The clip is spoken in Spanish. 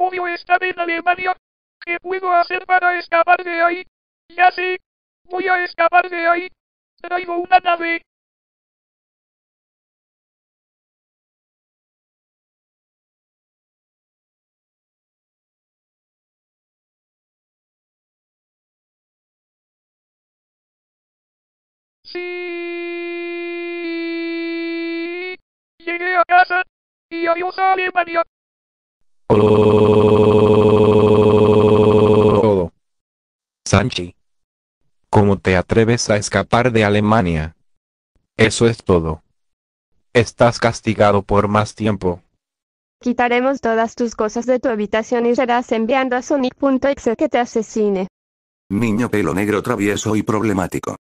Odio estar en Alemania. ¿Qué puedo hacer para escapar de ahí? Ya sé. Voy a escapar de ahí. Traigo una nave. Sí. Llegué a casa. Y adiós a Alemania. Todo. Sanchi. ¿Cómo te atreves a escapar de Alemania? Eso es todo. Estás castigado por más tiempo. Quitaremos todas tus cosas de tu habitación y serás enviando a Sonic.exe que te asesine. Niño pelo negro travieso y problemático.